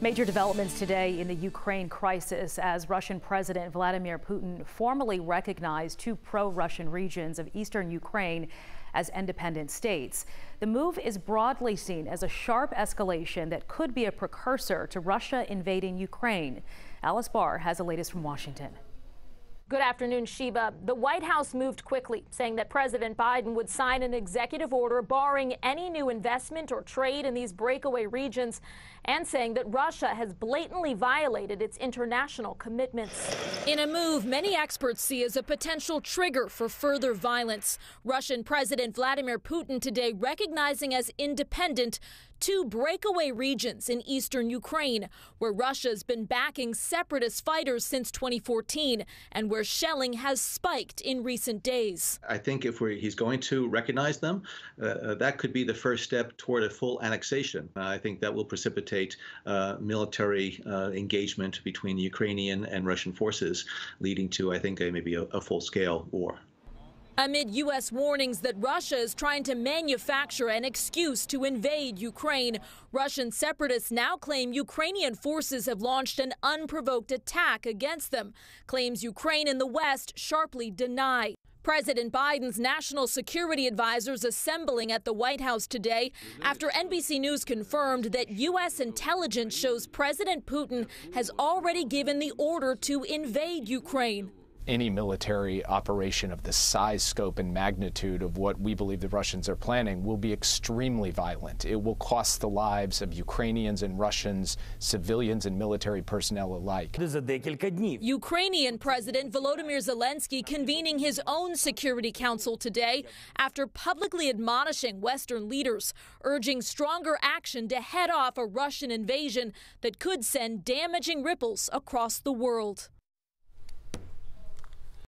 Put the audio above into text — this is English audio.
Major developments today in the Ukraine crisis as Russian President Vladimir Putin formally recognized two pro Russian regions of eastern Ukraine as independent states. The move is broadly seen as a sharp escalation that could be a precursor to Russia invading Ukraine. Alice Barr has the latest from Washington. Good afternoon, Sheba. The White House moved quickly, saying that President Biden would sign an executive order barring any new investment or trade in these breakaway regions and saying that Russia has blatantly violated its international commitments. In a move many experts see as a potential trigger for further violence, Russian President Vladimir Putin today recognizing as independent two breakaway regions in eastern Ukraine, where Russia's been backing separatist fighters since 2014 and where shelling has spiked in recent days. I think if he's going to recognize them, uh, uh, that could be the first step toward a full annexation. Uh, I think that will precipitate uh, military uh, engagement between Ukrainian and Russian forces, leading to, I think, a, maybe a, a full scale war amid U.S. warnings that Russia is trying to manufacture an excuse to invade Ukraine. Russian separatists now claim Ukrainian forces have launched an unprovoked attack against them, claims Ukraine and the West sharply deny. President Biden's national security advisors assembling at the White House today after NBC News confirmed that U.S. intelligence shows President Putin has already given the order to invade Ukraine any military operation of the size, scope, and magnitude of what we believe the Russians are planning will be extremely violent. It will cost the lives of Ukrainians and Russians, civilians and military personnel alike. Ukrainian President Volodymyr Zelensky convening his own Security Council today after publicly admonishing Western leaders, urging stronger action to head off a Russian invasion that could send damaging ripples across the world.